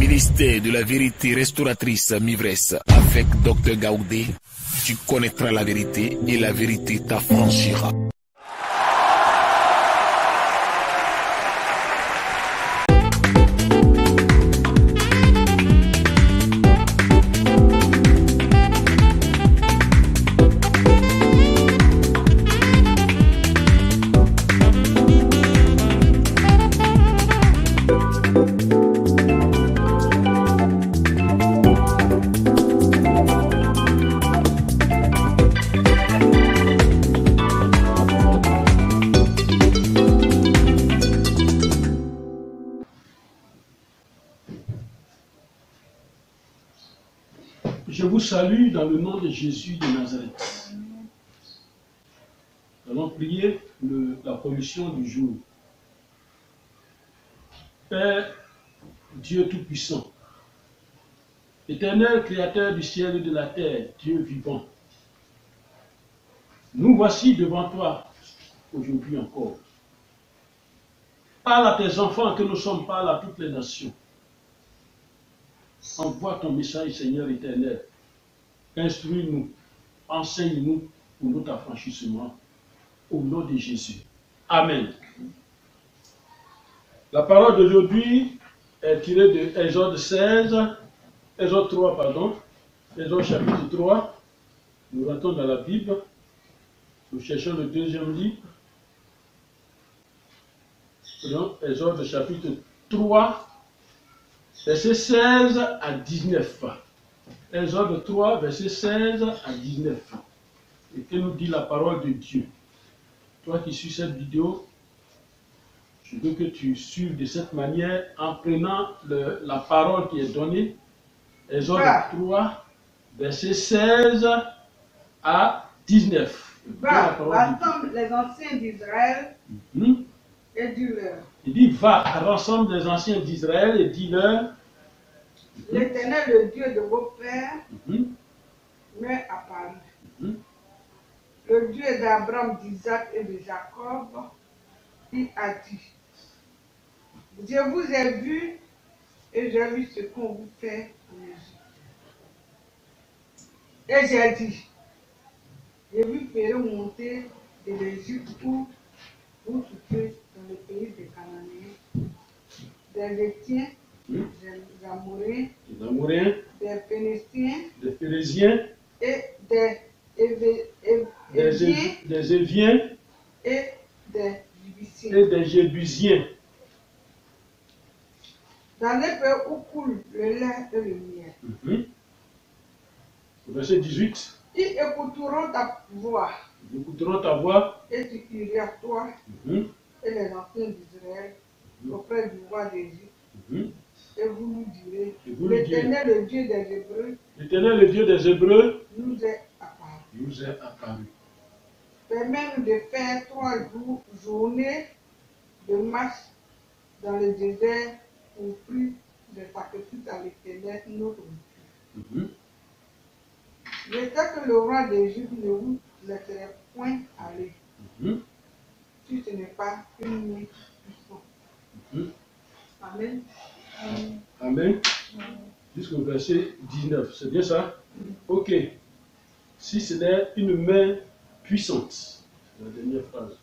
ministère de la vérité restauratrice Mivresse avec Dr Gaoudé, tu connaîtras la vérité et la vérité t'affranchira. Dans le nom de Jésus de Nazareth. Nous allons prier la commission du jour. Père Dieu Tout-Puissant, éternel Créateur du ciel et de la terre, Dieu vivant, nous voici devant toi aujourd'hui encore. Parle à tes enfants que nous sommes, parle à toutes les nations. Envoie ton message, Seigneur éternel. Instruis-nous, enseigne-nous pour notre affranchissement. Au nom de Jésus. Amen. La parole d'aujourd'hui est tirée de Exode 16, Exode 3, pardon, Exode chapitre 3. Nous rentrons dans la Bible. Nous cherchons le deuxième livre. Pardon, Exode chapitre 3, verset 16 à 19. Exode 3, verset 16 à 19. Et que nous dit la parole de Dieu. Toi qui suis cette vidéo, je veux que tu suives de cette manière en prenant le- la parole qui est donnée. Exode Va. 3, verset 16 à 19. Prends la Va, Dieu. rassemble les anciens d'Israël Hmm? et dis-leur Il dit, va, rassemble les anciens d'Israël et dis-leur, L'Éternel, le Dieu de vos pères, hmm, m'est apparu. Mhm. Le Dieu d'Abraham, d'Isaac et de Jacob, il a dit Je vous ai vu et j'ai vu ce qu'on vous fait en Égypte. Et j'ai dit Je vous ferai monter de l'Égypte pour vous souffler dans le pays des Cananéens, des Étiens, hmm, des Amoréens, des Amoréens, des Phéniciens des Phérésiens, et des Éviens Év- des Éviens et des Jébusiens. et des Jébusiens. Dans les pays où coule le lait et le miel, Mhm. Verset 18. ils écouteront ta voix Ils écouteront ta voix. et tu iras toi Mhm. et les anciens d'Israël auprès du roi d'Égypte Mhm. Et vous nous direz L'Éternel, le Dieu des Hébreux, L'Éternel, le Dieu des Hébreux, nous est apparu. nous est apparu. Permets-nous de faire trois jours, journées de marche dans le désert pour plus de sacrifices à l'Éternel, notre Dieu. Je sais que le roi d'Égypte ne vous laisserait point aller Mhm. si ce n'est pas une nuit. Mhm. Amen. Amen. Jusqu'au verset 19. C'est bien ça? Ok. Si ce n'est une main puissante. C'est la dernière phrase.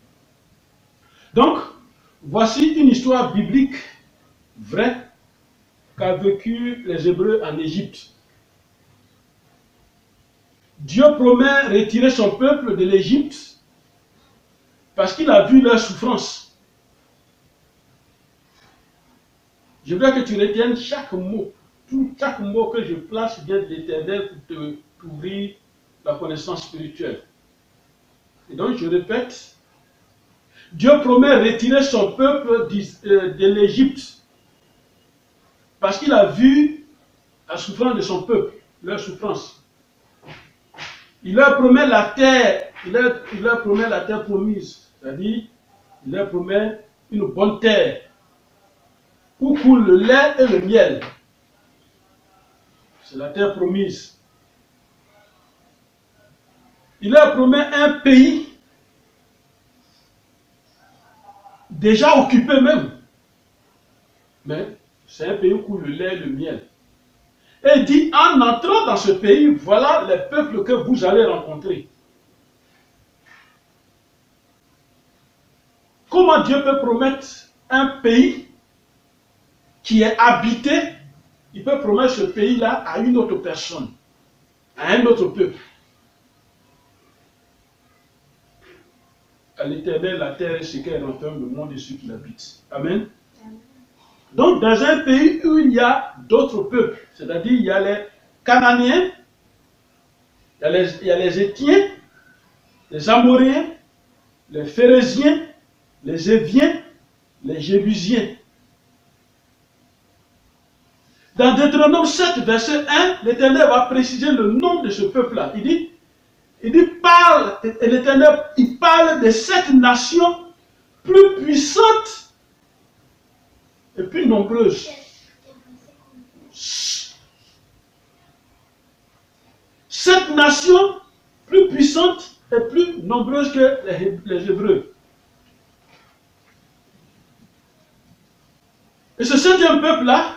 Donc, voici une histoire biblique vraie qu'a vécu les Hébreux en Égypte. Dieu promet retirer son peuple de l'Égypte parce qu'il a vu leur souffrance. Je veux que tu retiennes chaque mot. Tout, chaque mot que je place vient de l'éternel pour te t'ouvrir la connaissance spirituelle. Et donc, je répète, Dieu promet retirer son peuple euh, de l'Égypte parce qu'il a vu la souffrance de son peuple, leur souffrance. Il leur promet la terre, il leur promet la terre promise, c'est-à-dire, il leur promet une bonne terre où coule le lait et le miel? C'est la terre promise. Il leur promet un pays déjà occupé même. Mais C'est un pays où coule le lait et le miel. Et dit, en entrant dans ce pays, voilà les peuples que vous allez rencontrer. Comment Dieu peut promettre un pays qui est habité, il peut promettre ce pays-là à une autre personne, à un autre peuple. À l'éternel, la terre est ce qu'elle renferme, le monde et ceux qui l'habitent. Amen. Donc, dans un pays où il y a d'autres peuples, c'est-à-dire il y a les Cananéens, il y a les, il y a les Étiens, les Amoréens, les Phérésiens, les Éviens, les Jébusiens. Dans Deutéronome 7, verset 1, l'Éternel va préciser le nom de ce peuple-là. Il dit, il dit, parle, et l'Éternel, il parle de sept nations plus puissantes et plus nombreuses. Sept nations plus puissantes et plus nombreuses que les, les Hébreux. Et ce septième peuple-là,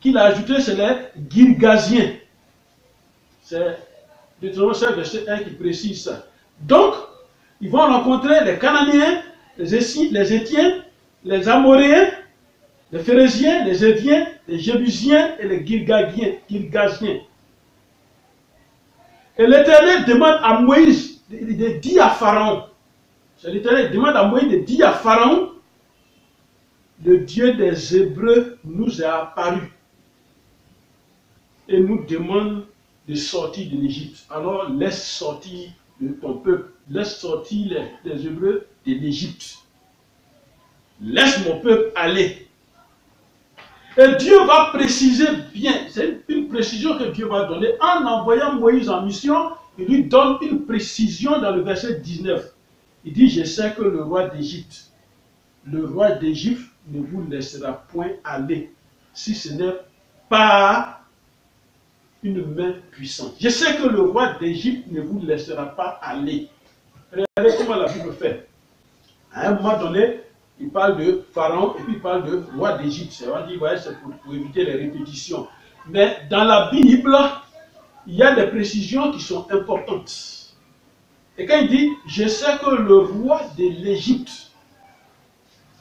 qu'il a ajouté, c'est les Girgaziens. C'est Deutéronome 7, verset 1 qui précise ça. Donc, ils vont rencontrer les Cananéens, les, Essi, les Étiens, les Amoréens, les Phérésiens, les Éviens, les Jébusiens et les. Girgaziens. Et l'Éternel demande à Moïse de dire à Pharaon, c'est l'Éternel demande à Moïse de dire à Pharaon, le Dieu des Hébreux nous est apparu et nous demande de sortir de l'Égypte. Alors laisse sortir ton peuple, laisse sortir les, les Hébreux de l'Égypte. Laisse mon peuple aller. Et Dieu va préciser bien, c'est une précision que Dieu va donner en envoyant Moïse en mission. Il lui donne une précision dans le verset 19. Il dit, je sais que le roi d'Égypte, le roi d'Égypte ne vous laissera point aller si ce n'est pas une main puissante. Je sais que le roi d'Égypte ne vous laissera pas aller. Regardez comment la Bible fait. À un moment donné, il parle de Pharaon et puis il parle de roi d'Égypte. C'est pour, pour éviter les répétitions. Mais dans la Bible, il y a des précisions qui sont importantes. Et quand il dit, je sais que le roi de l'Égypte,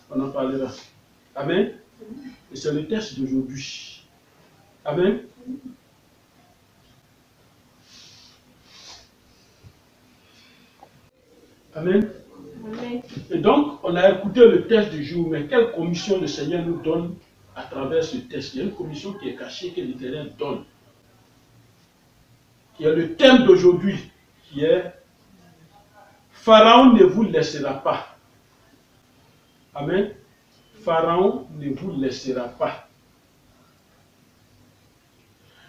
on en parlera. Amen. Et c'est le test d'aujourd'hui. Amen. Amen. Amen. Et donc, on a écouté le test du jour, mais quelle commission le Seigneur nous donne à travers ce test? Il y a une commission qui est cachée, que l'Éternel donne. Qui est le thème d'aujourd'hui, qui est Pharaon ne vous laissera pas. Amen. Pharaon ne vous laissera pas.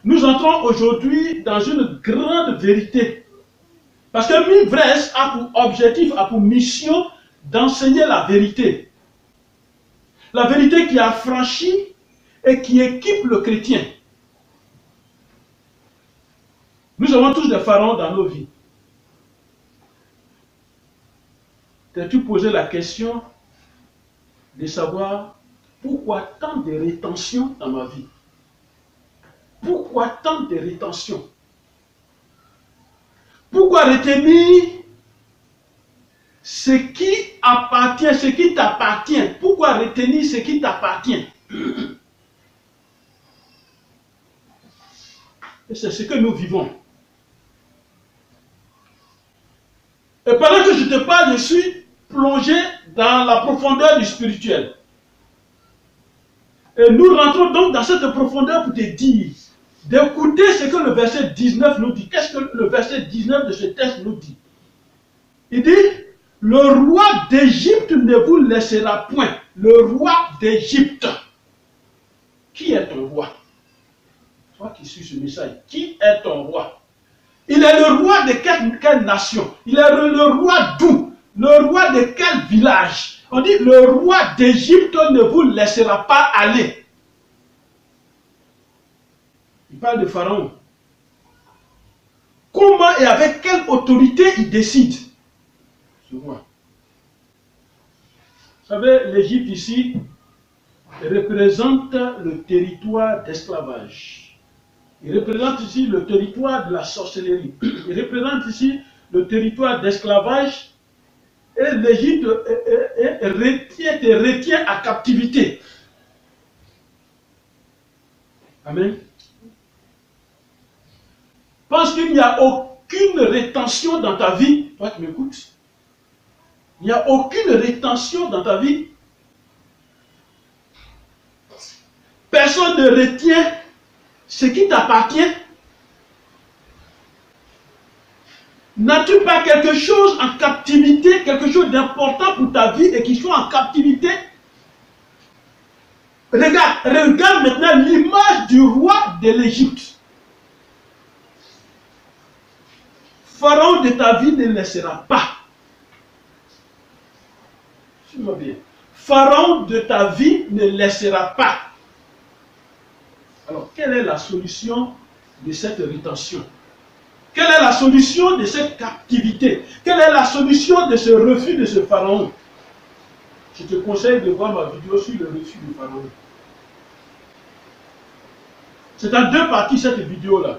Nous entrons aujourd'hui dans une grande vérité. Parce que l'ivresse a pour objectif, a pour mission d'enseigner la vérité. La vérité qui a franchi et qui équipe le chrétien. Nous avons tous des pharaons dans nos vies. T'as-tu posé la question de savoir pourquoi tant de rétention dans ma vie. Pourquoi tant de rétention? Pourquoi retenir ce qui appartient, ce qui t'appartient? Pourquoi retenir ce qui t'appartient? C'est ce que nous vivons. Et pendant que je te parle, je suis plongé dans la profondeur du spirituel. Et nous rentrons donc dans cette profondeur pour te dire d'écouter ce que le verset 19 nous dit. Qu'est-ce que le verset 19 de ce texte nous dit? Il dit, le roi d'Égypte ne vous laissera point. Le roi d'Égypte. Qui est ton roi? Toi qui suis ce message, qui est ton roi? Il est le roi de quelle, quelle nation? Il est le, le roi d'où? Le roi de quel village? On dit, le roi d'Égypte ne vous laissera pas aller. Il parle de Pharaon. Comment et avec quelle autorité il décide? Ce roi. Vous savez, l'Égypte ici, représente le territoire d'esclavage. Il représente ici le territoire de la sorcellerie. Il représente ici le territoire d'esclavage. Et l'Égypte retient, te retient à captivité. Amen. Pense qu'il n'y a aucune rétention dans ta vie. Toi qui m'écoutes. Il n'y a aucune rétention dans ta vie. Personne ne retient ce qui t'appartient. N'as-tu pas quelque chose en captivité, quelque chose d'important pour ta vie et qui soit en captivité? Regarde, regarde maintenant l'image du roi de l'Égypte. Pharaon de ta vie ne laissera pas. Suis-moi bien. Pharaon de ta vie ne laissera pas. Alors, quelle est la solution de cette rétention? Quelle est la solution de cette captivité? Quelle est la solution de ce refus de ce pharaon? Je te conseille de voir ma vidéo sur le refus du pharaon. C'est en deux parties cette vidéo-là.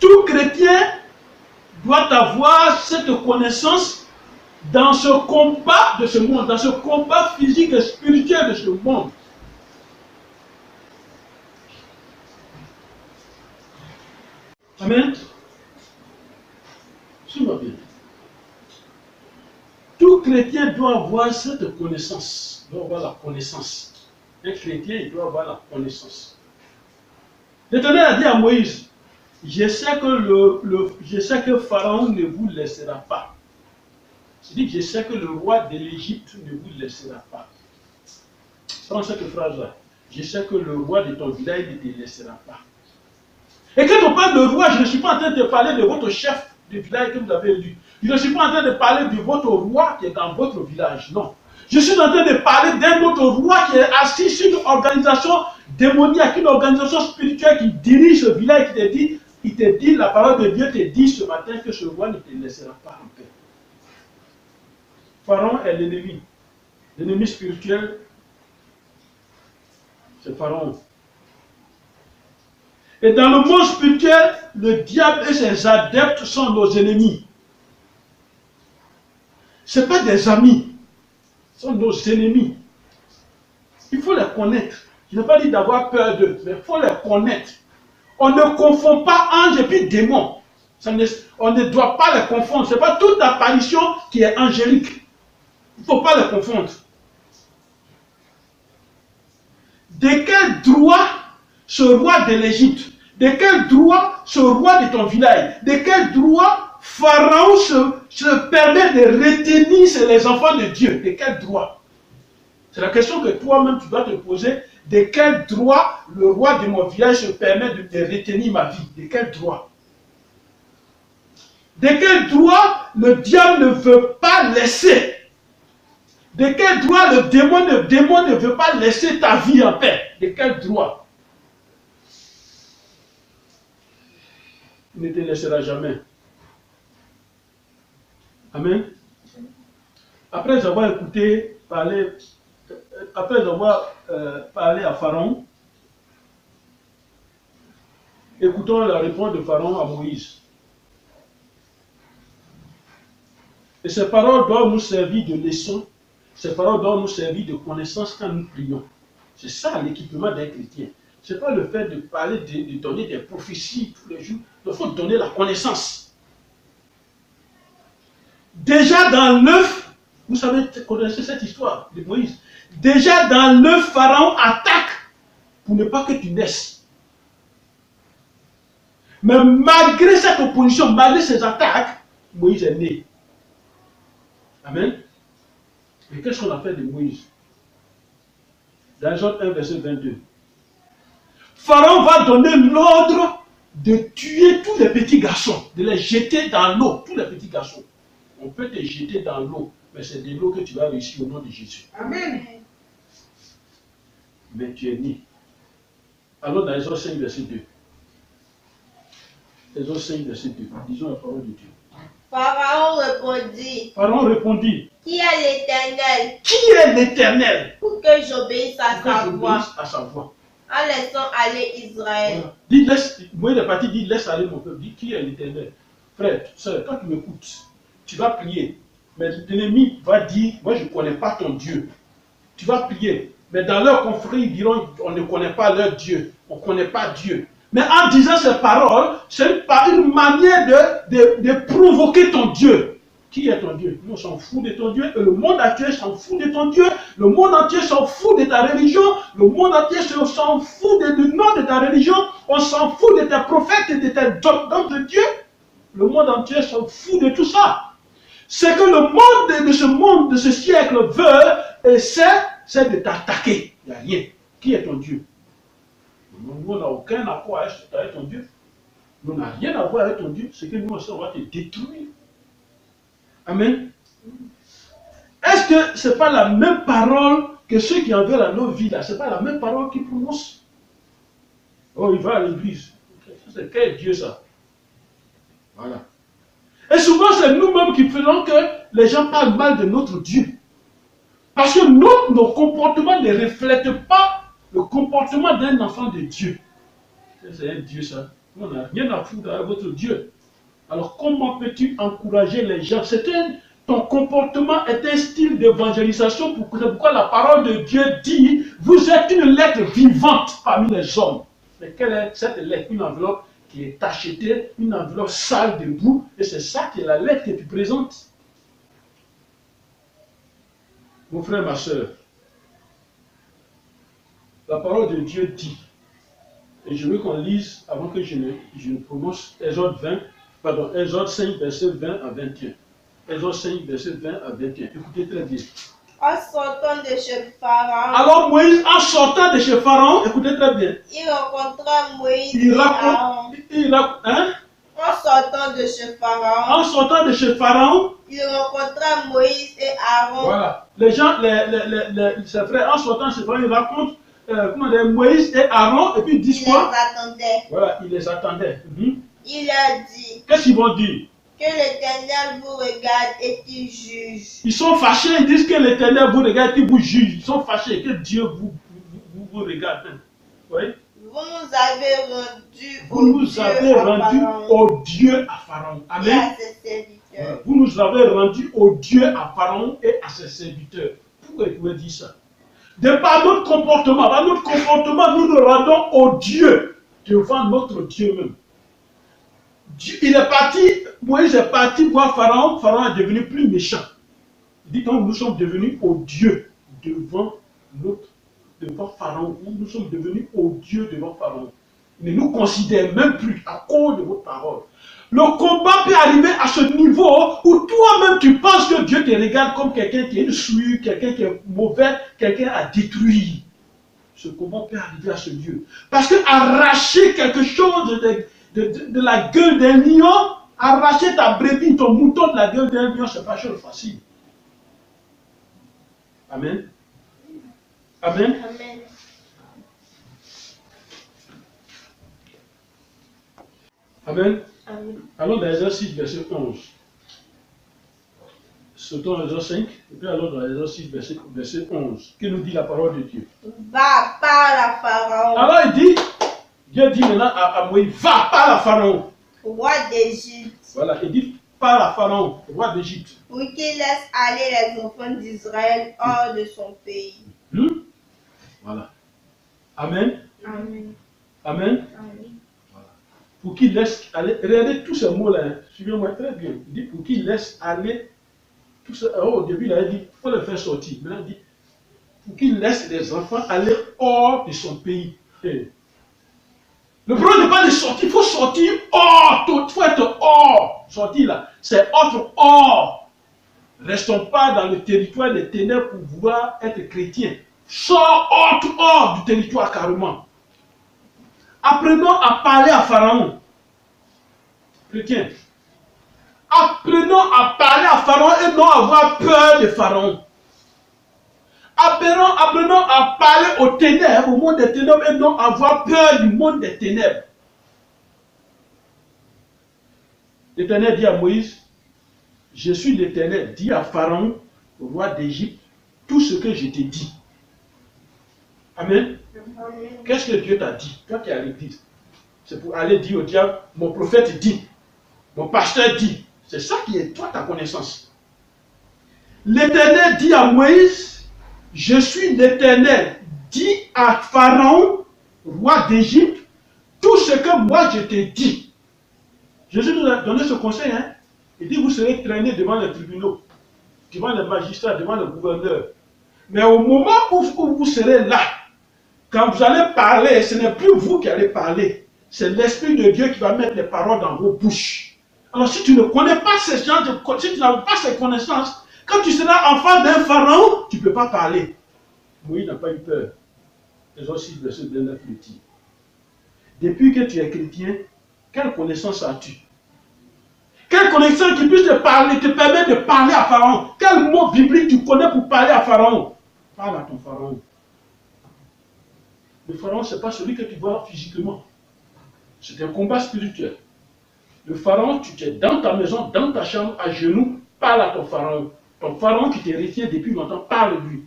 Tout chrétien doit avoir cette connaissance dans ce combat de ce monde, dans ce combat physique et spirituel de ce monde. Amen. Suis-moi bien. Tout chrétien doit avoir cette connaissance, doit avoir la connaissance. Un chrétien, il doit avoir la connaissance. L'Éternel a dit à Moïse, je sais que, le, je sais que Pharaon ne vous laissera pas. Il dit, je sais que le roi de l'Égypte ne vous laissera pas. Prends cette phrase-là. Je sais que le roi de ton village ne te laissera pas. Et quand on parle de roi, je ne suis pas en train de parler de votre chef de village que vous avez élu. Je ne suis pas en train de parler de votre roi qui est dans votre village. Non. Je suis en train de parler d'un autre roi qui est assis sur une organisation démoniaque, une organisation spirituelle qui dirige ce village, qui te dit, il te dit, la parole de Dieu te dit ce matin que ce roi ne te laissera pas en paix. Pharaon est l'ennemi. L'ennemi spirituel, c'est Pharaon. Et dans le monde spirituel, le diable et ses adeptes sont nos ennemis. Ce pas des amis, ce sont nos ennemis. Il faut les connaître. Je n'ai pas dit d'avoir peur d'eux, mais il faut les connaître. On ne confond pas ange et puis démon. on ne doit pas les confondre. Ce n'est pas toute apparition qui est angélique. Il ne faut pas les confondre. De quel droit ce roi de l'Égypte De quel droit ce roi de ton village De quel droit Pharaon se, permet de retenir les enfants de Dieu? De quel droit? C'est la question que toi-même tu dois te poser. De quel droit le roi de mon village se permet de, de retenir ma vie? De quel droit? De quel droit le diable ne veut pas laisser? De quel droit le démon, le démon ne veut pas laisser ta vie en paix? De quel droit? Ne te laissera jamais. Amen. Après avoir écouté parler, après avoir euh, parlé à Pharaon, écoutons la réponse de Pharaon à Moïse. Et ces paroles doivent nous servir de leçon, ces paroles doivent nous servir de connaissance quand nous prions. C'est ça l'équipement d'un chrétien. Ce n'est pas le fait de parler, de, donner des prophéties tous les jours. Il faut donner la connaissance. Déjà dans l'œuf, vous savez, connaissez cette histoire de Moïse. Déjà dans l'œuf, Pharaon attaque pour ne pas que tu naisses. Mais malgré cette opposition, malgré ces attaques, Moïse est né. Amen. Et qu'est-ce qu'on a fait de Moïse? Dans Jean 1, verset 22. Pharaon va donner l'ordre de tuer tous les petits garçons, de les jeter dans l'eau, tous les petits garçons. On peut te jeter dans l'eau, mais c'est de l'eau que tu vas réussir au nom de Jésus. Amen. Mais tu es né. Alors dans Exode 5, verset 2. Exode 5, verset 2. Disons la parole de Dieu. Pharaon répondit, Pharaon répondit, Qui est l'Éternel? Qui est l'Éternel? Pour que j'obéisse à sa voix en laissant aller Israël Voilà. Dis, laisse, Moïse est parti, dit, laisse aller mon peuple. Dis, qui est l'éternel? Frère, sœur, quand tu m'écoutes, tu vas prier. Mais l'ennemi va dire, moi je ne connais pas ton Dieu. Tu vas prier. Mais dans leur conflit, ils diront, on ne connaît pas leur Dieu. On ne connaît pas Dieu. Mais en disant ces paroles, c'est pas une manière de, de, de provoquer ton Dieu. Qui est ton Dieu? Nous, on s'en fout de ton Dieu et le monde entier s'en fout de ton Dieu. Le monde entier s'en fout de ta religion. Le monde entier se- s'en fout de- du nom de ta religion. On s'en fout de tes prophètes et de tes hommes de Dieu. Le monde entier s'en fout de tout ça. Ce que le monde de- ce monde, de ce siècle veut, et c'est, c'est de t'attaquer. Il n'y a rien. Qui est ton Dieu? Nous, on n'a aucun accord avec ton Dieu. Nous, on n'a rien à voir avec ton Dieu. C'est que nous, on va te détruire. Amen. Est-ce que ce n'est pas la même parole que ceux qui en veulent à nos vies là? Ce n'est pas la même parole qu'ils prononcent Oh, il va à l'église. C'est quel Dieu ça? Voilà. Et souvent, c'est nous-mêmes qui faisons que les gens parlent mal de notre Dieu. Parce que nos, nos comportements ne reflètent pas le comportement d'un enfant de Dieu. C'est un Dieu ça. On n'a rien à foutre avec votre Dieu. Alors comment peux-tu encourager les gens? Ton comportement est un style d'évangélisation. pourquoi la parole de Dieu dit, vous êtes une lettre vivante parmi les hommes. Mais quelle est cette lettre? Une enveloppe qui est achetée, une enveloppe sale debout, et c'est ça qui est la lettre que tu présentes. Mon frère, ma soeur, la parole de Dieu dit, et je veux qu'on lise avant que je ne, je ne prononce Exode 20, pardon, Exode 5, verset 20 à 21. Exode 5, verset 20 à 21. Écoutez très bien. en sortant de chez Pharaon. Alors Moïse, en sortant de chez Pharaon, écoutez très bien, Il rencontra Moïse il et raconte, Aaron. il raconte- hein, En sortant de chez Pharaon, en sortant de chez Pharaon, il rencontra Moïse et Aaron. voilà, les gens, les, les, les, les- ses frères, en sortant de chez Pharaon, ils racontent euh, comment dire, Moïse et Aaron, et puis ils Il disent les quoi attendait. Voilà, ils les attendaient. Mhm. Il leur dit Qu'est-ce qu'ils vont dire? que l'Éternel vous regarde et qu'il juge. Ils sont fâchés, ils disent que l'éternel vous regarde, qu'il vous juge. Ils sont fâchés, que Dieu vous, vous, vous, vous regarde. Oui. Vous nous avez rendu Vous au nous Dieu avez rendu au Dieu à Pharaon. et Amen. à ses serviteurs. Voilà. Vous nous avez rendu au Dieu à Pharaon et à ses serviteurs. Pourquoi il pouvait dire ça? De par notre comportement, par notre comportement, nous nous rendons au Dieu devant notre Dieu même. Il est parti, Moïse est parti voir Pharaon, Pharaon est devenu plus méchant. Il dit donc nous sommes devenus au Dieu devant notre devant Pharaon. Nous, sommes devenus au Dieu devant Pharaon. Il ne nous considère même plus à cause de votre parole. Le combat peut arriver à ce niveau où toi-même tu penses que Dieu te regarde comme quelqu'un qui est une quelqu'un qui est mauvais, quelqu'un à détruire. Ce combat peut arriver à ce lieu. Parce que arracher quelque chose de, de- de- de la gueule d'un lion, arracher ta brebis, ton mouton de la gueule d'un lion, c'est pas chose facile. Amen. Amen. Amen. Amen. Amen. Allons dans Exode 6, verset 11. Sautons Exode 5, et puis allons dans Exode 6, verset, verset 11. Que nous dit la parole de Dieu Va par la Pharaon, Alors il dit, Dieu dit maintenant à, à Moïse, va par la Pharaon. roi d'Égypte, Voilà, il dit par la Pharaon, roi d'Égypte. pour qu'il laisse aller les enfants d'Israël hors de son pays. Hmm? Voilà. Amen. Amen. Amen. Amen. Pour qu'il laisse aller. Regardez tous ces mots-là. hein. Suivez-moi très bien. Il dit pour qu'il laisse aller. Tout ça. Oh, au début, il a dit il faut le faire sortir. Maintenant, il dit pour qu'il laisse les enfants aller hors de son pays. Eh. Le problème n'est pas de sortir, il faut sortir hors. Il faut être hors. Sortir là, c'est autre hors. Restons pas dans le territoire des ténèbres pour vouloir être chrétien. Sors tout hors du territoire carrément. Apprenons à parler à Pharaon. Chrétien. Apprenons à parler à Pharaon et non avoir peur de Pharaon. Apprenons, apprenons à parler aux ténèbres, au monde des ténèbres et non avoir peur du monde des ténèbres. L'Éternel dit à Moïse, Je suis l'Éternel, dis à Pharaon, roi d'Égypte, tout ce que je t'ai dit. Amen. Qu'est-ce que Dieu t'a dit? Toi qui es à l'église. C'est pour aller dire au diable, mon prophète dit, mon pasteur dit. C'est ça qui est toi ta connaissance. L'Éternel dit à Moïse, je suis l'Éternel. Dis à Pharaon, roi d'Égypte, tout ce que moi je t'ai dit. Jésus nous a donné ce conseil. Hein? Il dit, vous serez traînés devant les tribunaux, devant les magistrats, devant le gouverneur. Mais au moment où, où vous serez là, quand vous allez parler, ce n'est plus vous qui allez parler. C'est l'Esprit de Dieu qui va mettre les paroles dans vos bouches. Alors si tu ne connais pas ces gens, si tu n'as pas ces connaissances, quand tu seras enfant d'un pharaon, tu ne peux pas parler. Moïse n'a pas eu peur. Les autres 6 versets 9 le dit. Depuis que tu es chrétien, quelle connaissance as-tu? Quelle connaissance qui puisse te parler, te permet de parler à Pharaon? Quel mot biblique tu connais pour parler à Pharaon? Parle à ton Pharaon. Le pharaon, ce n'est pas celui que tu vois physiquement. C'est un combat spirituel. Le pharaon, tu es dans ta maison, dans ta chambre, à genoux, parle à ton pharaon. Ton pharaon qui t'est depuis longtemps, parle-lui.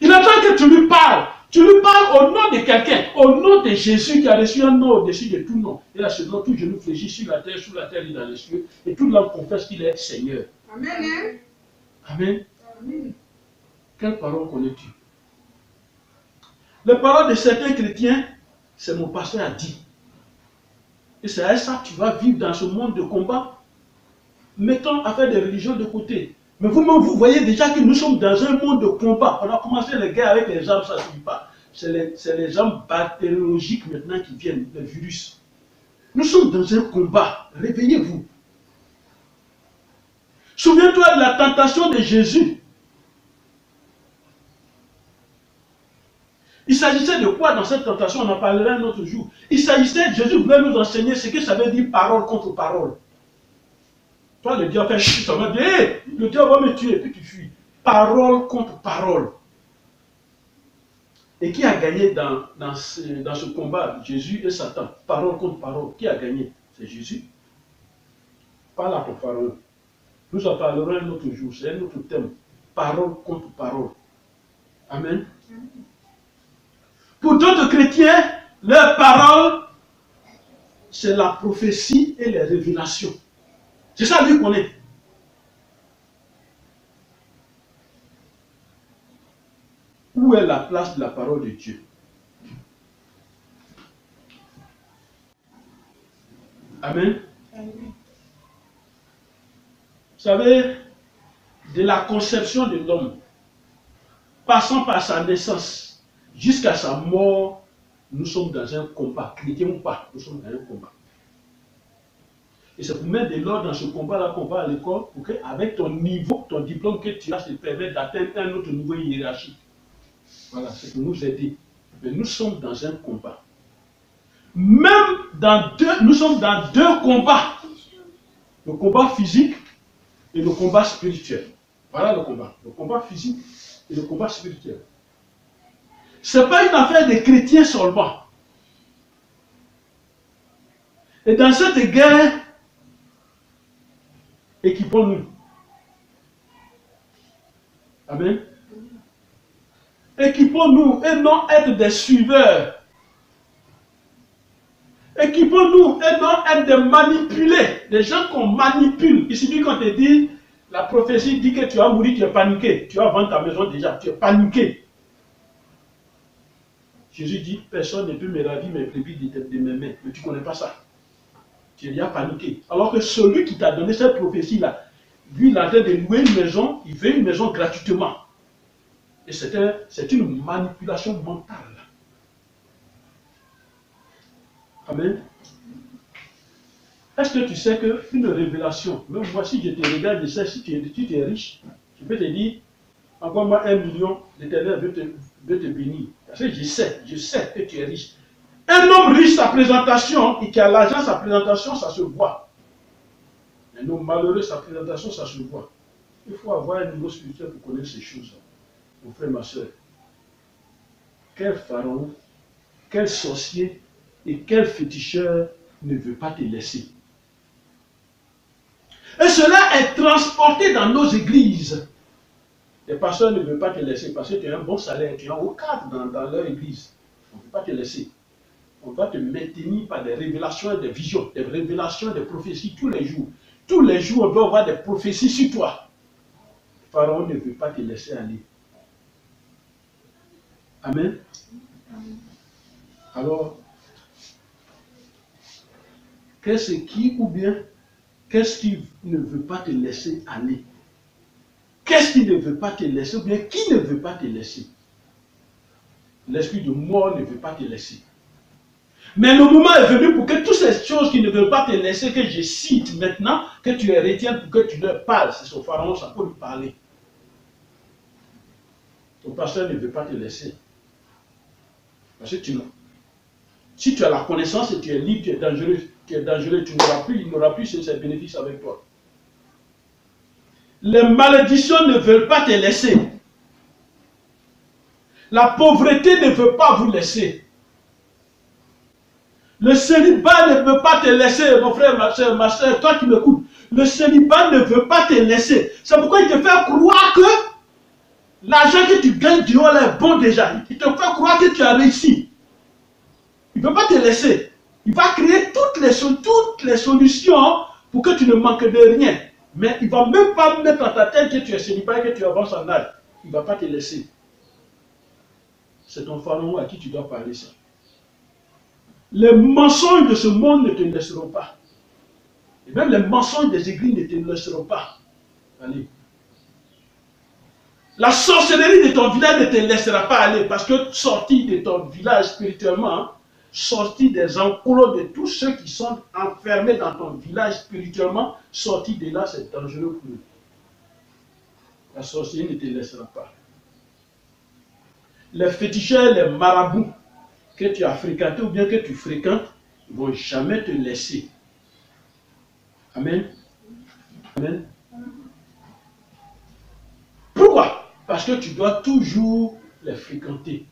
Il attend que tu lui parles. Tu lui parles au nom de quelqu'un, au nom de Jésus qui a reçu un nom au-dessus de tout nom. Et à ce nom, tout genou fléchit sur la terre, sous la terre et dans les cieux. Et tout le monde confesse qu'il est Seigneur. Amen. hein? Amen. Amen. Quelle parole connais-tu? Les paroles de certains chrétiens, c'est mon pasteur a dit. Et c'est à ça que tu vas vivre dans ce monde de combat. Mettons affaire des religions de côté. Mais vous-même, vous voyez déjà que nous sommes dans un monde de combat. On a commencé les guerres avec les armes, ça ne suffit pas. C'est les, les armes bactériologiques maintenant qui viennent, les virus. Nous sommes dans un combat. Réveillez-vous. Souviens-toi de la tentation de Jésus. Il s'agissait de quoi dans cette tentation? On en parlera un autre jour. Il s'agissait, Jésus voulait nous enseigner ce que ça veut dire parole contre parole. Toi, le diable fait chut, ça va le diable va me tuer, puis tu fuis. Parole contre parole. Et qui a gagné dans, dans, ce, combat? Jésus et Satan. Parole contre parole. Qui a gagné? C'est Jésus. Parle à ton pharaon. Nous en parlerons un autre jour. C'est un autre thème. Parole contre parole. Amen. Pour d'autres chrétiens, leur parole, c'est la prophétie et les révélations. C'est ça lui qu'on est. Où est la place de la parole de Dieu? Amen. Vous savez, de la conception de l'homme, passant par sa naissance jusqu'à sa mort, nous sommes dans un combat, chrétien ou pas, nous sommes dans un combat. Et c'est pour mettre de l'ordre dans ce combat-là qu'on va à l'école, pour qu'avec ton niveau, ton diplôme que tu as, ça te permette d'atteindre un autre niveau hiérarchique. Voilà, c'est pour nous aider. Mais nous sommes dans un combat. Même dans deux, nous sommes dans deux combats. Le combat physique et le combat spirituel. Voilà le combat. Le combat physique et le combat spirituel. Ce n'est pas une affaire des chrétiens seulement. Et dans cette guerre, équipons-nous. Amen. Équipons-nous et non être des suiveurs. Équipons-nous et non être des manipulés. Des gens qu'on manipule. Il suffit qu'on te dit, la prophétie dit que tu vas mourir, tu es paniqué. Tu vas vendre ta maison déjà, tu es paniqué. Jésus dit, personne ne peut me ravir mes brebis de, de mes mains. Mais tu ne connais pas ça. Tu déjà paniqué. Alors que celui qui t'a donné cette prophétie-là, lui, il a train de louer une maison, il veut une maison gratuitement. Et c'est un- c'est une manipulation mentale. Amen. Est-ce que tu sais qu'une révélation, même moi si je te regarde, je sais si tu es, tu es riche, je peux te dire, envoie-moi un million, l'éternel veut te, veut te bénir. Parce que je sais, je sais que tu es riche. Un homme riche, sa présentation, et qui a l'argent, sa présentation, ça se voit. Un homme malheureux, sa présentation, ça se voit. Il faut avoir un niveau spirituel pour connaître ces choses. Mon frère, ma soeur. Quel pharaon, quel sorcier et quel féticheur ne veut pas te laisser? Et cela est transporté dans nos églises. Les pasteurs ne veulent pas te laisser parce que tu as un bon salaire, tu es un haut cadre dans leur église. On ne veut pas te laisser. On va te maintenir par des révélations des visions, des révélations des prophéties tous les jours. Tous les jours, on doit avoir des prophéties sur toi. Pharaon ne veut pas te laisser aller. Amen. Alors, qu'est-ce qui, ou bien, qu'est-ce qui ne veut pas te laisser aller? Qu'est-ce qui ne veut pas te laisser, ou bien qui ne veut pas te laisser? L'esprit de mort ne veut pas te laisser. Mais le moment est venu pour que toutes ces choses qui ne veulent pas te laisser, que je cite maintenant, que tu les retiennes pour que tu leur parles. C'est son pharaon, ça peut lui parler. Ton pasteur ne veut pas te laisser. Parce que tu Si tu as la connaissance et tu es libre, tu es dangereux, tu es dangereux, tu n'auras plus, il n'aura plus ces bénéfices avec toi. Les malédictions ne veulent pas te laisser. La pauvreté ne veut pas vous laisser. Le célibat ne veut pas te laisser, mon frère, ma soeur, ma soeur, toi qui m'écoutes. Le célibat ne veut pas te laisser. C'est pourquoi il te fait croire que l'argent que tu gagnes du haut est bon déjà. Il te fait croire que tu as réussi. Il ne veut pas te laisser. Il va créer toutes les, toutes les solutions pour que tu ne manques de rien. Mais il ne va même pas mettre dans ta tête que tu es célibataire, que tu avances en âge. Il ne va pas te laisser. C'est ton pharaon à qui tu dois parler ça. Les mensonges de ce monde ne te laisseront pas. Et même les mensonges des églises ne te laisseront pas. Allez. La sorcellerie de ton village ne te laissera pas aller parce que sorti de ton village spirituellement, sorti des enclos de tous ceux qui sont enfermés dans ton village spirituellement, sorti de là, c'est dangereux pour eux. La sorcellerie ne te laissera pas. Les féticheurs, les marabouts, tu as fréquenté ou bien que tu fréquentes ne vont jamais te laisser. Amen. Amen. Pourquoi? Parce que tu dois toujours les fréquenter.